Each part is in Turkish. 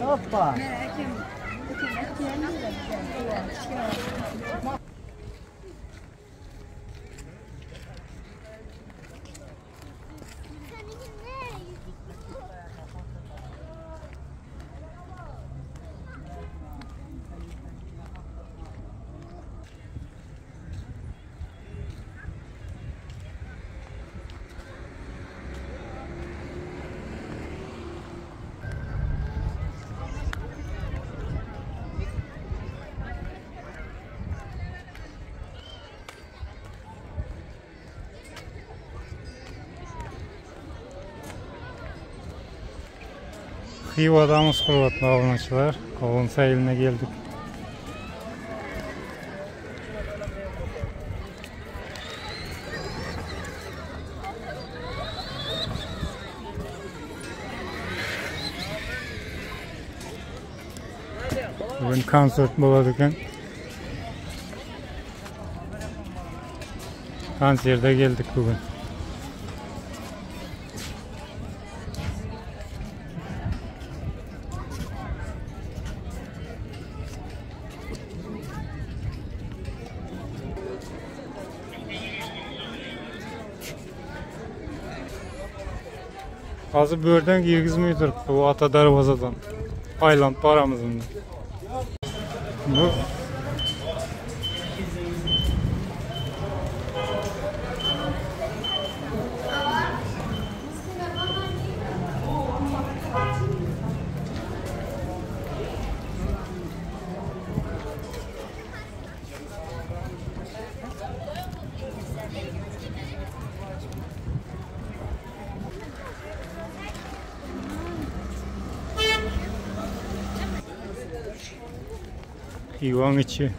Hoppa. Xivadamız hurmatli obunachilar. Qovun sayilına geldik. Bugün konsert bo'ladi ekan. Konsertga bugün. Hazır böğürden girgizmiyordur bu ata darvazadan. Ayland paramızın. Bu Ivan içi.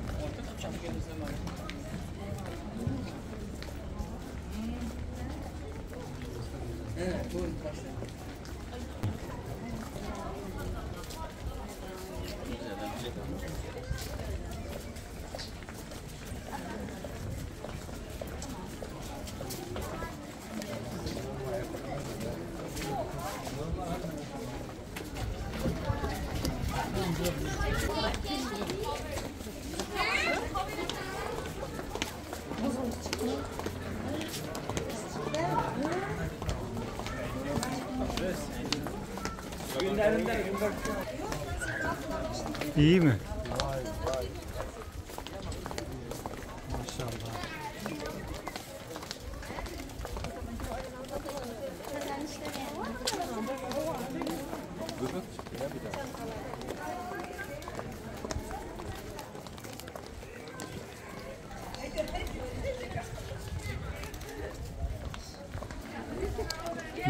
İyi mi?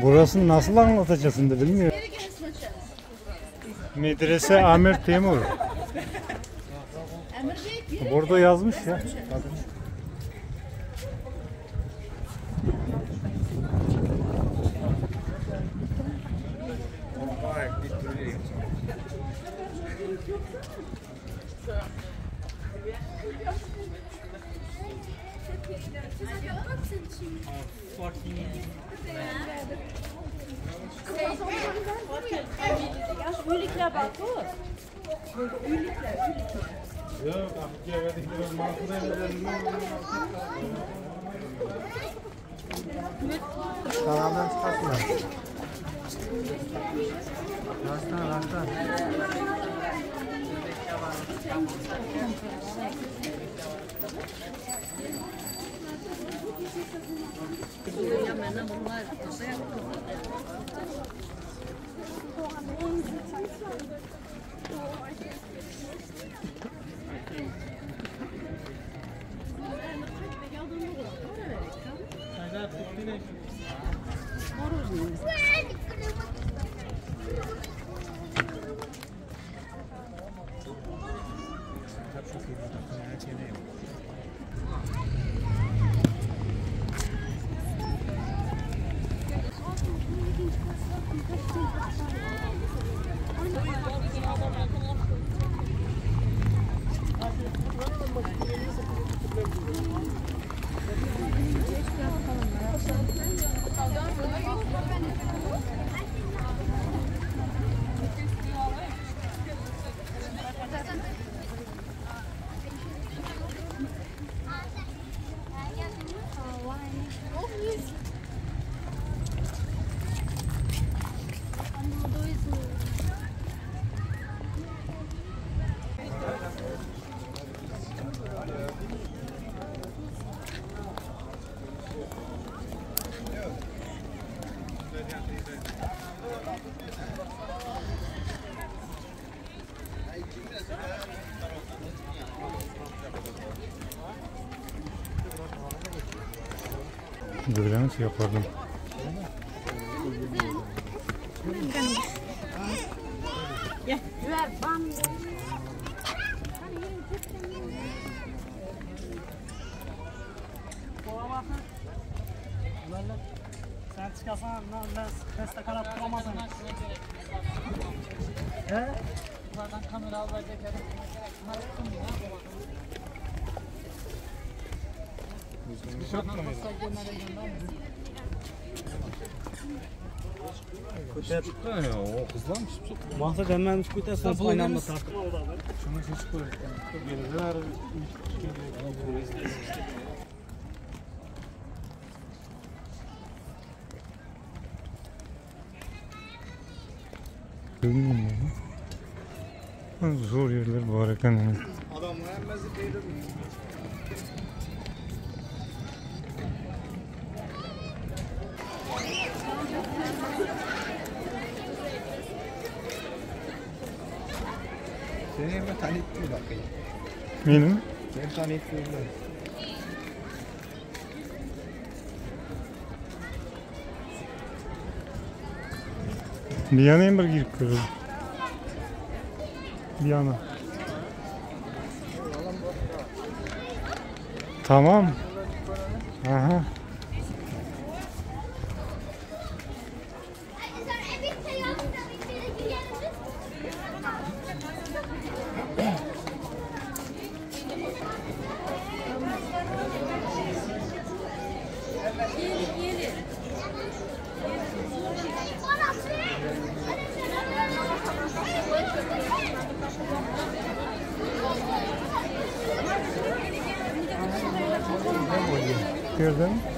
Burasını nasıl anlatacaksın da bilmiyorum. Medrese Amir Temur. Burada yazmış ya. Kanaldan çıkartma. Rasta, rasta. Ya benden bunlar nasıl yaptın? Böyle mi yapardım? Gel, ver bana. Ben teste kanat tutamazsın. He? Yukarıdan kamera al verecek ya. Masa denmemiş kuyta sen oynanma tak. Bilmiyorum yerler bu hareketin. Seni hemen tanıttım bak. Benim Ben tanıttım. bir yana bir girip görüyorum. Bir yana. Tamam. Aha. here then?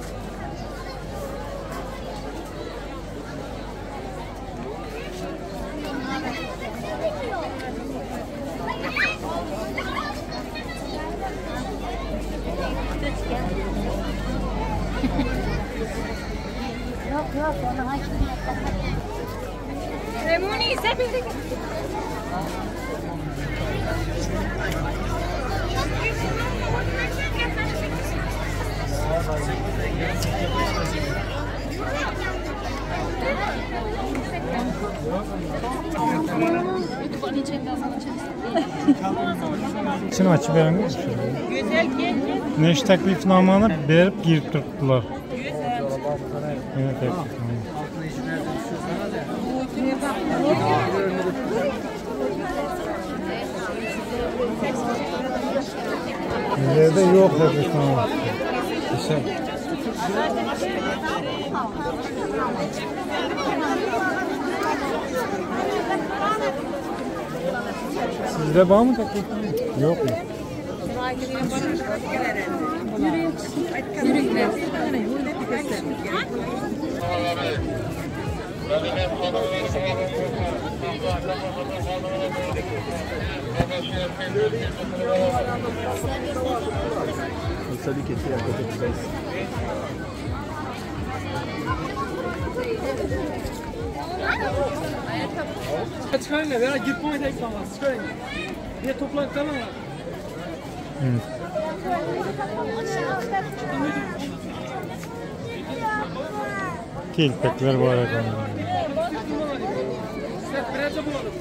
İçini açıp veren mi? Güzel gel gel. Neş teklifnamanı verip girip tuttular. Evet, teklifname. Bizde yok teklifname. Güzel. Sizde var mı teklifname? Yok mu? Tabii ki yakalatıcıyız. Çıkarın da veya git boyunca eklemez. Çıkarın. Niye toplantıda mı var? Evet. Kilpekler bu arada. Sen biraz da bulalım.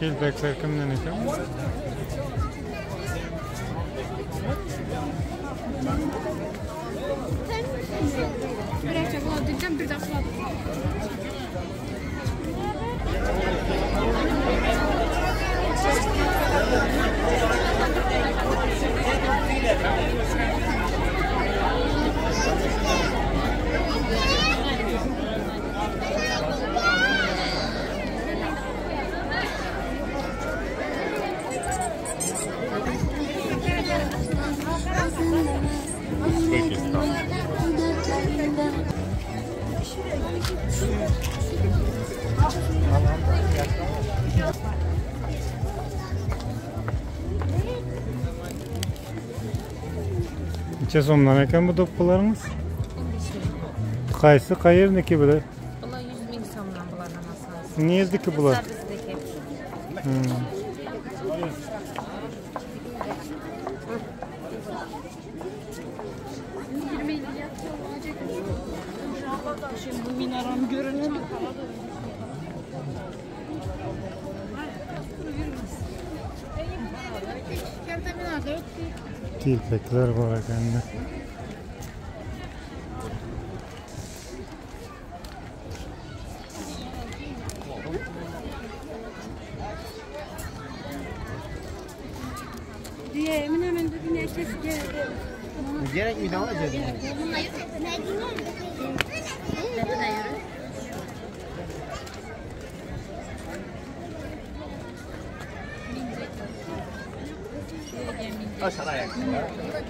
Kilpekler kimden ekan? Bir çikolata diyeceğim bir de çikolata. Neçe Часомдан ekan bu do'ppilaringiz qaysi qayerniki bular bular yuz ming so'mdan bular hammasi nezniki bular bizniki Şimdi bu minaram görünür mü? Yürümüz. Kendi minarda öttük. Tilpekler var ekende.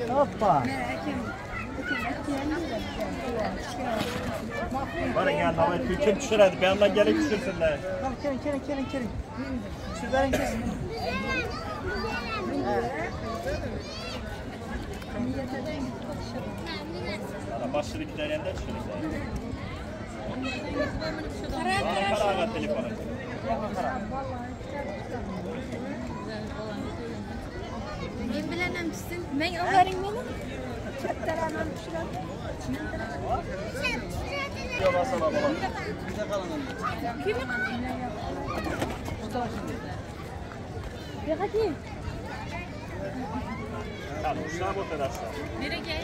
Hoppa. Var ya nama hüküm düşüredi. Bir yandan gelip düşürsünler. Tamam kerin kerin kerin kerin. Şu verin kesin. Başını gider yandan düşürürler. Bana kara ağa telefonu. Ben bilememişsin. Ben alayım beni. Yok asala baba. Ya hadi. Tamam uşağı bu tarafta. Nereye?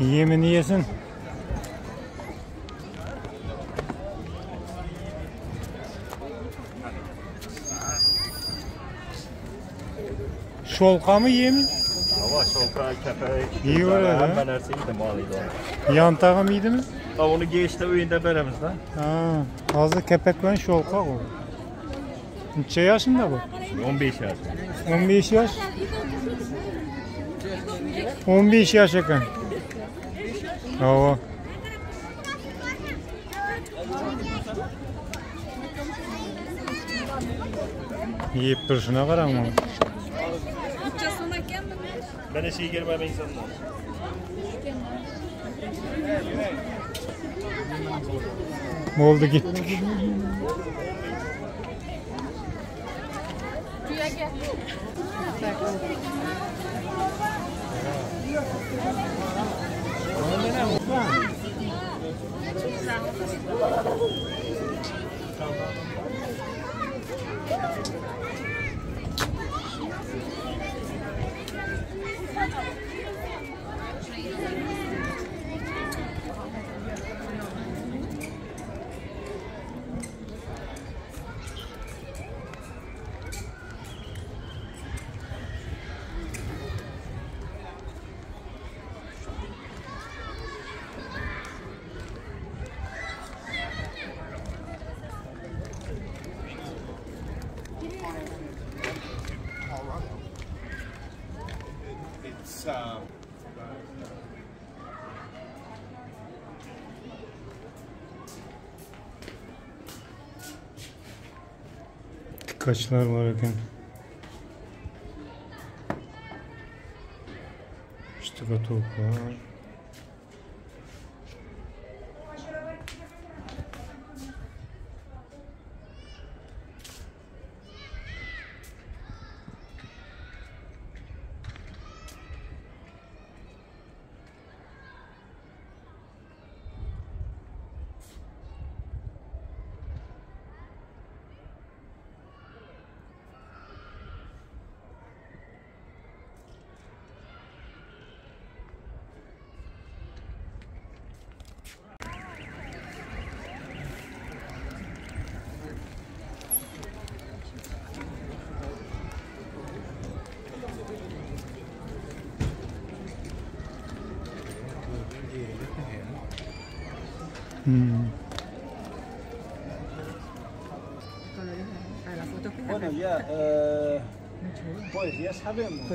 Yemini yesin. Şolka mı yemi? Ama şolka, kepek, İyi var ya. Hemen her şeyi de malıydı onu. Yantağı mıydı mı? Ha, onu geçti öğünde beremizde. Ha, azı kepek ben şolka o. Şey Neçe yaşında bu? 15 yaş. 15 yaş? 15 yaş yakın. Hava. Yiyip duruşuna karamam. Ben de şey girmem insanlar. Oldu gittik. It's uh, Kaçlar var yakın. İşte tavuklar. Bueno, ya, eh, pues ya sabemos.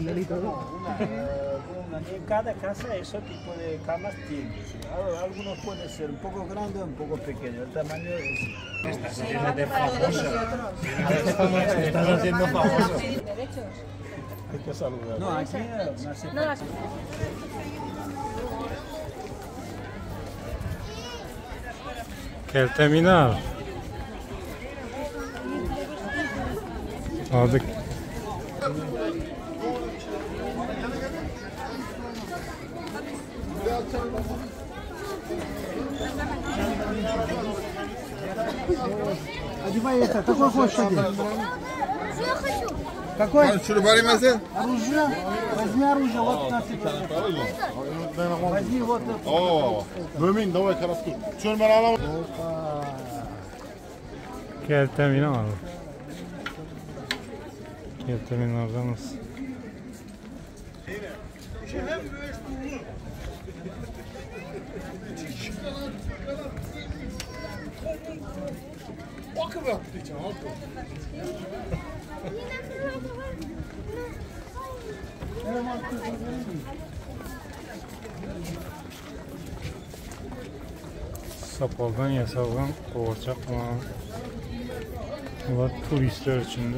Una, eh, una- en cada casa ese tipo de camas tiene. Algunos pueden ser un poco grandes, un poco pequeños. El tamaño es. Estás haciendo de famoso. Estás haciendo famoso. Hay que saludar. No, aquí eh, no hace Kelteminal. Aldık. Какой? Что, баримасын? Оружие. Возьми оружие, вот на Возьми вот это. О, Mömin, давай taraf tut. Şunu ben alamam. Kelteminal. Kelteminal'danız. Sapaldan yasalgan qoğurçaq var. Bunlar turistler içinde.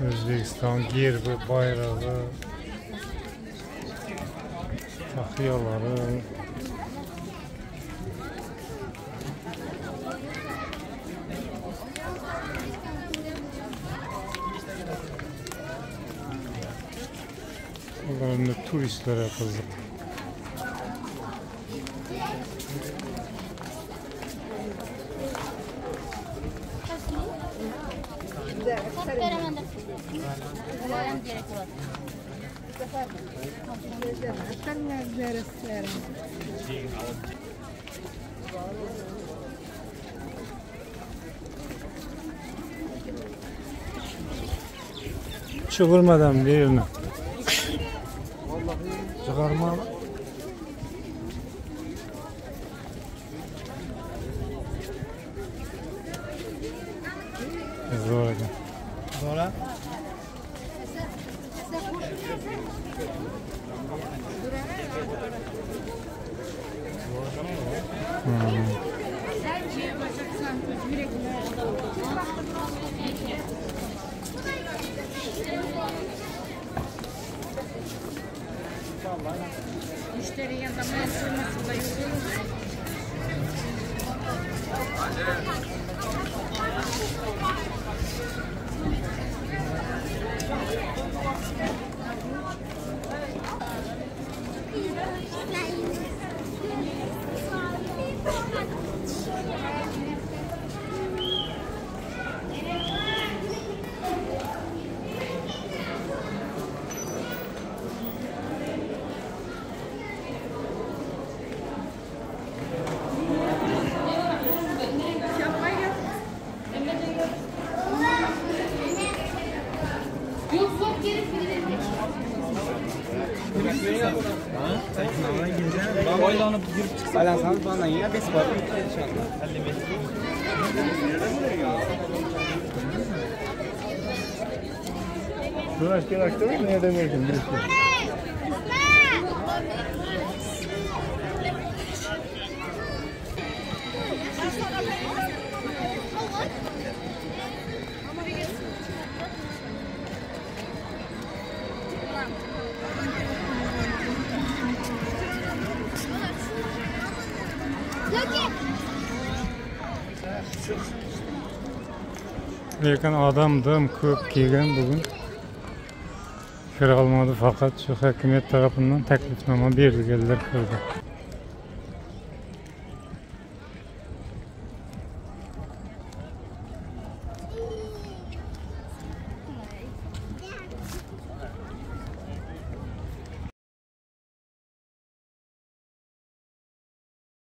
Özbekistan gerbi, bayrağı, taxiyaları. Bunların da turistlere kızık. Çıkılmadan bir yerine. Teria ainda mais uma, se vai Müşteri yanında mayasırmasında yok. Duraş duraş değil mi? Nereden verdin? Lekin odamdim ko'p kelgan bugun. Kira olmadi faqat shu hokimiyat tarafidan taklifnoma berilganlar kirdi.